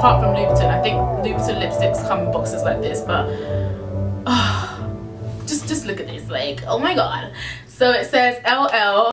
Apart from Louboutin, I think Louboutin lipsticks come in boxes like this, but oh, just just look at this. Like oh my god. So it says LL